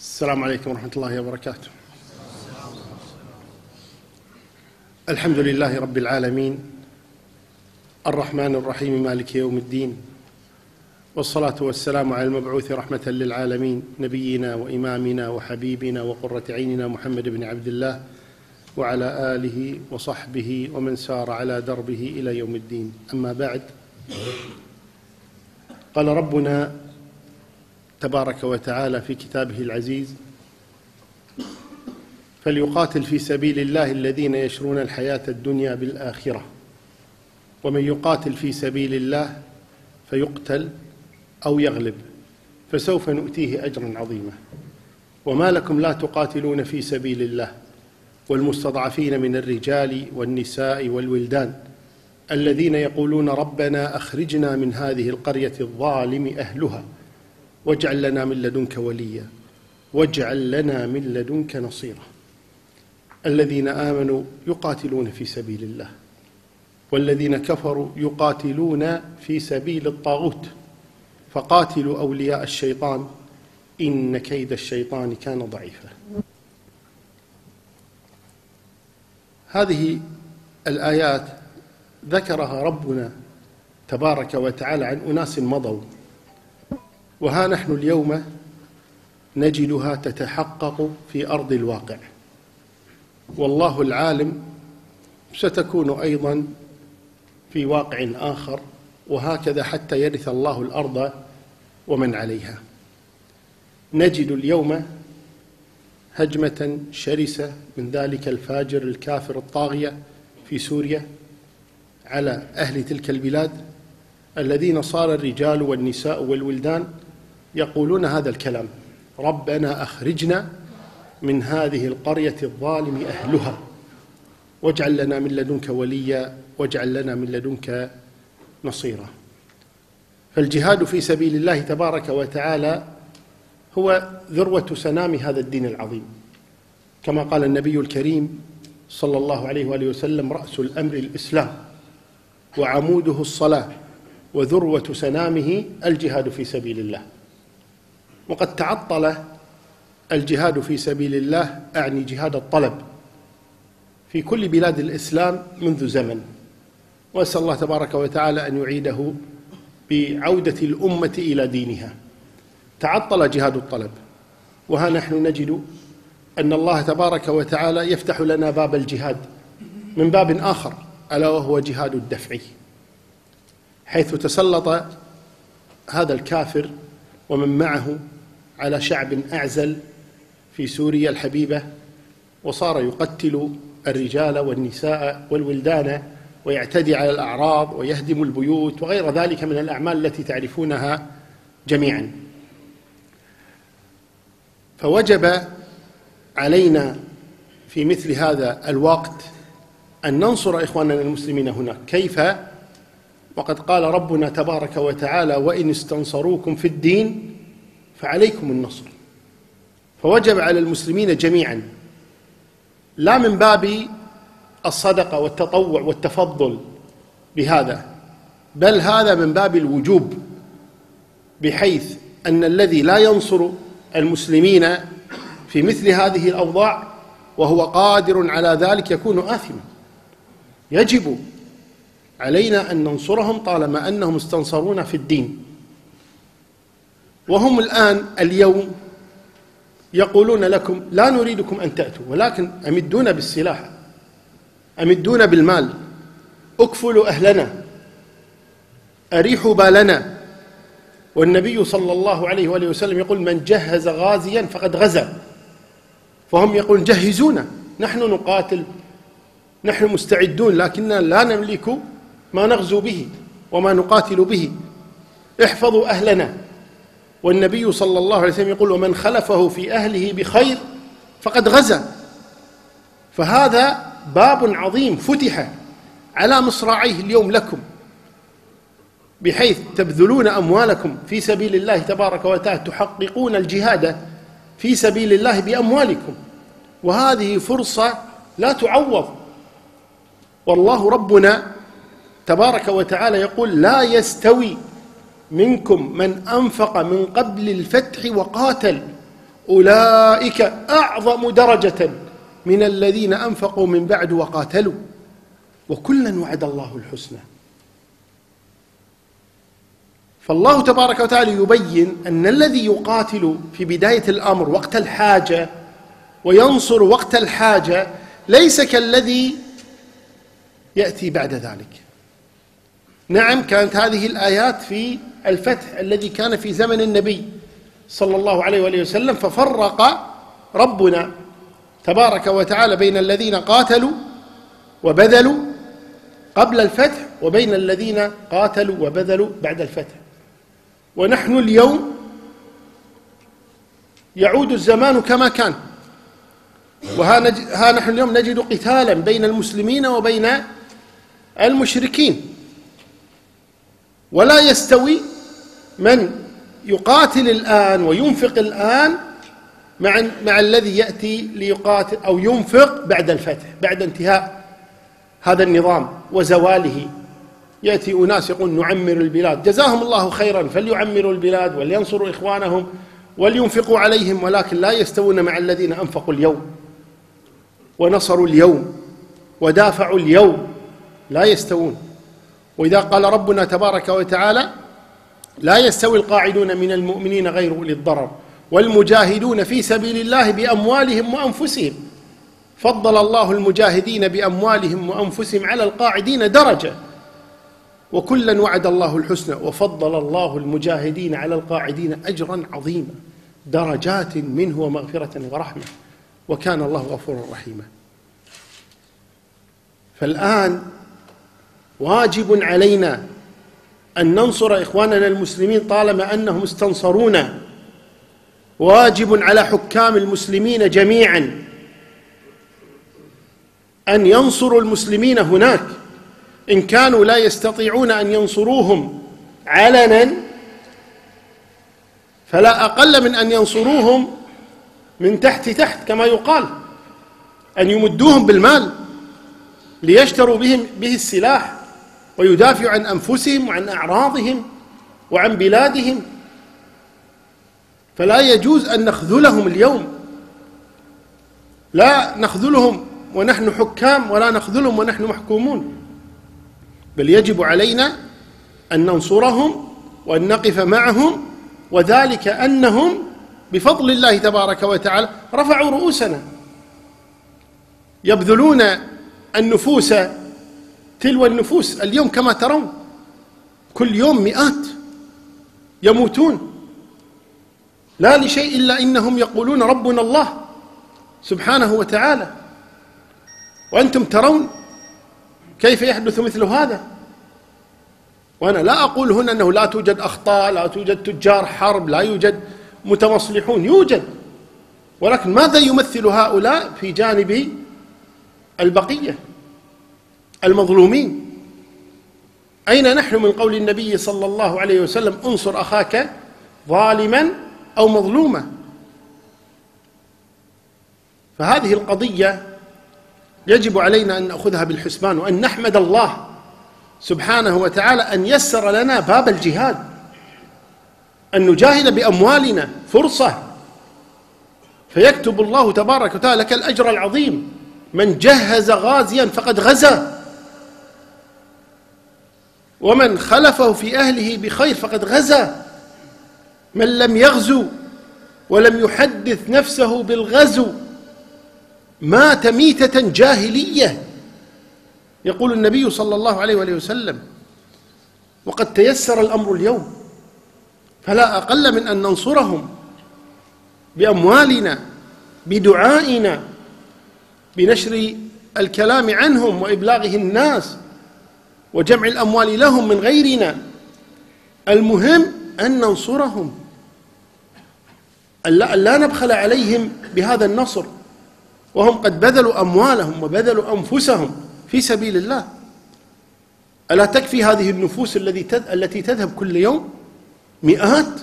السلام عليكم ورحمة الله وبركاته. الحمد لله رب العالمين. الرحمن الرحيم مالك يوم الدين. والصلاة والسلام على المبعوث رحمة للعالمين نبينا وإمامنا وحبيبنا وقرة عيننا محمد بن عبد الله وعلى آله وصحبه ومن سار على دربه إلى يوم الدين. أما بعد قال ربنا تبارك وتعالى في كتابه العزيز فليقاتل في سبيل الله الذين يشرون الحياة الدنيا بالآخرة ومن يقاتل في سبيل الله فيقتل أو يغلب فسوف نؤتيه أجرا عظيما. وما لكم لا تقاتلون في سبيل الله والمستضعفين من الرجال والنساء والولدان الذين يقولون ربنا أخرجنا من هذه القرية الظالم أهلها واجعل لنا من لدنك وليا واجعل لنا من لدنك نصيرا. الذين آمنوا يقاتلون في سبيل الله والذين كفروا يقاتلون في سبيل الطاغوت. فقاتلوا أولياء الشيطان إن كيد الشيطان كان ضعيفا. هذه الآيات ذكرها ربنا تبارك وتعالى عن أناس مضوا. وها نحن اليوم نجدها تتحقق في أرض الواقع. والله العالم ستكون أيضا في واقع آخر وهكذا حتى يرث الله الأرض ومن عليها. نجد اليوم هجمة شرسة من ذلك الفاجر الكافر الطاغية في سوريا على أهل تلك البلاد الذين صار الرجال والنساء والولدان يقولون هذا الكلام. ربنا أخرجنا من هذه القرية الظالم أهلها. واجعل لنا من لدنك وليا واجعل لنا من لدنك نصيرا. فالجهاد في سبيل الله تبارك وتعالى هو ذروة سنام هذا الدين العظيم. كما قال النبي الكريم صلى الله عليه وآله وسلم رأس الأمر الإسلام وعموده الصلاة وذروة سنامه الجهاد في سبيل الله. وقد تعطل الجهاد في سبيل الله أعني جهاد الطلب في كل بلاد الإسلام منذ زمن. وأسأل الله تبارك وتعالى أن يعيده بعودة الأمة إلى دينها. تعطل جهاد الطلب. وها نحن نجد أن الله تبارك وتعالى يفتح لنا باب الجهاد من باب آخر ألا وهو جهاد الدفع حيث تسلط هذا الكافر ومن معه على شعب أعزل في سوريا الحبيبة وصار يقتل الرجال والنساء والولدان ويعتدي على الأعراض ويهدم البيوت وغير ذلك من الأعمال التي تعرفونها جميعا. فوجب علينا في مثل هذا الوقت أن ننصر إخواننا المسلمين هناك. كيف؟ وقد قال ربنا تبارك وتعالى وإن استنصروكم في الدين فعليكم النصر. فوجب على المسلمين جميعا لا من باب الصدقة والتطوع والتفضل بهذا بل هذا من باب الوجوب بحيث أن الذي لا ينصر المسلمين في مثل هذه الأوضاع وهو قادر على ذلك يكون اثما. يجب علينا أن ننصرهم طالما أنهم استنصرونا في الدين. وهم الآن اليوم يقولون لكم لا نريدكم أن تأتوا ولكن أمدونا بالسلاح أمدونا بالمال. اكفلوا أهلنا أريحوا بالنا. والنبي صلى الله عليه وآله وسلم يقول من جهز غازيا فقد غزا. فهم يقولون جهزونا نحن نقاتل نحن مستعدون لكننا لا نملك ما نغزو به وما نقاتل به. احفظوا أهلنا. والنبي صلى الله عليه وسلم يقول ومن خلفه في أهله بخير فقد غزا. فهذا باب عظيم فتح على مصراعيه اليوم لكم بحيث تبذلون أموالكم في سبيل الله تبارك وتعالى تحققون الجهاد في سبيل الله بأموالكم. وهذه فرصة لا تعوض. والله ربنا تبارك وتعالى يقول لا يستوي منكم من أنفق من قبل الفتح وقاتل أولئك أعظم درجة من الذين أنفقوا من بعد وقاتلوا. وكلا وعد الله الحسنى. فالله تبارك وتعالى يبين أن الذي يقاتل في بداية الأمر وقت الحاجة وينصر وقت الحاجة ليس كالذي يأتي بعد ذلك. نعم كانت هذه الآيات في الفتح الذي كان في زمن النبي صلى الله عليه وآله وسلم ففرق ربنا تبارك وتعالى بين الذين قاتلوا وبذلوا قبل الفتح وبين الذين قاتلوا وبذلوا بعد الفتح. ونحن اليوم يعود الزمان كما كان. وها نج... ها نحن اليوم نجد قتالا بين المسلمين وبين المشركين. ولا يستوي من يقاتل الآن وينفق الآن مع مع الذي يأتي ليقاتل أو ينفق بعد الفتح بعد انتهاء هذا النظام وزواله. يأتي أناس يقول نعمر البلاد. جزاهم الله خيرا. فليعمروا البلاد ولينصروا إخوانهم ولينفقوا عليهم ولكن لا يستوون مع الذين أنفقوا اليوم. ونصروا اليوم ودافعوا اليوم. لا يستوون. وإذا قال ربنا تبارك وتعالى لا يستوي القاعدون من المؤمنين غير أولي الضرر والمجاهدون في سبيل الله بأموالهم وأنفسهم. فضل الله المجاهدين بأموالهم وأنفسهم على القاعدين درجة. وكلا وعد الله الحسنى وفضل الله المجاهدين على القاعدين أجرا عظيما. درجات منه ومغفرة ورحمة. وكان الله غفورا رحيما. فالآن واجب علينا أن ننصر إخواننا المسلمين طالما أنهم استنصرونا. واجب على حكام المسلمين جميعا أن ينصروا المسلمين هناك. إن كانوا لا يستطيعون أن ينصروهم علنا فلا أقل من أن ينصروهم من تحت تحت كما يقال أن يمدوهم بالمال ليشتروا بهم به السلاح. ويدافعوا عن أنفسهم وعن أعراضهم وعن بلادهم. فلا يجوز أن نخذلهم اليوم. لا نخذلهم ونحن حكام ولا نخذلهم ونحن محكومون. بل يجب علينا أن ننصرهم وأن نقف معهم وذلك أنهم بفضل الله تبارك وتعالى رفعوا رؤوسنا. يبذلون النفوس تلو النفوس اليوم كما ترون كل يوم مئات يموتون. لا لشيء إلا إنهم يقولون ربنا الله سبحانه وتعالى. وأنتم ترون كيف يحدث مثل هذا؟ وأنا لا أقول هنا أنه لا توجد أخطاء لا توجد تجار حرب لا يوجد متمصلحون يوجد. ولكن ماذا يمثل هؤلاء في جانب البقية؟ المظلومين. أين نحن من قول النبي صلى الله عليه وسلم انصر أخاك ظالما أو مظلوما؟ فهذه القضية يجب علينا أن نأخذها بالحسبان وأن نحمد الله سبحانه وتعالى أن يسر لنا باب الجهاد أن نجاهد بأموالنا فرصة. فيكتب الله تبارك وتعالى لك الاجر العظيم من جهز غازيا فقد غزا. ومن خلفه في أهله بخير فقد غزا. من لم يغزو ولم يحدث نفسه بالغزو مات ميتة جاهلية. يقول النبي صلى الله عليه وآله وسلم وقد تيسر الأمر اليوم فلا أقل من أن ننصرهم بأموالنا بدعائنا بنشر الكلام عنهم وإبلاغه الناس. وجمع الأموال لهم من غيرنا. المهم أن ننصرهم. لا نبخل عليهم بهذا النصر. وهم قد بذلوا أموالهم وبذلوا أنفسهم في سبيل الله. ألا تكفي هذه النفوس التي تذهب كل يوم؟ مئات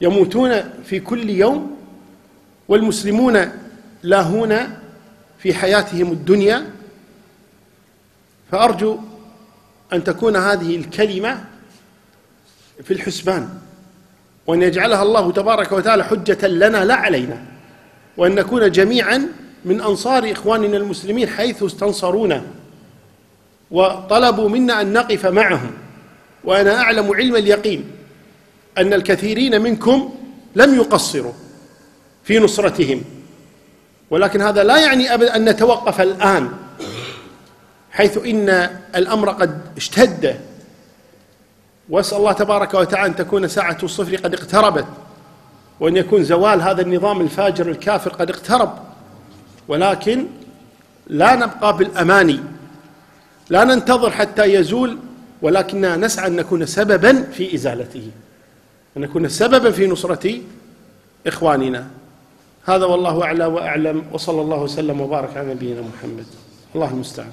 يموتون في كل يوم والمسلمون لاهون في حياتهم الدنيا. فأرجو أن تكون هذه الكلمة في الحسبان وأن يجعلها الله تبارك وتعالى حجة لنا لا علينا وأن نكون جميعا من أنصار إخواننا المسلمين حيث استنصرونا وطلبوا منا أن نقف معهم. وأنا أعلم علم اليقين أن الكثيرين منكم لم يقصروا في نصرتهم. ولكن هذا لا يعني أبدا أن نتوقف الآن. حيث إن الأمر قد اشتد. وأسأل الله تبارك وتعالى أن تكون ساعة الصفر قد اقتربت وأن يكون زوال هذا النظام الفاجر الكافر قد اقترب. ولكن لا نبقى بالاماني لا ننتظر حتى يزول ولكننا نسعى أن نكون سببا في إزالته. أن نكون سببا في نصرة إخواننا. هذا والله أعلى وأعلم وصلى الله وسلم وبارك على نبينا محمد. الله المستعان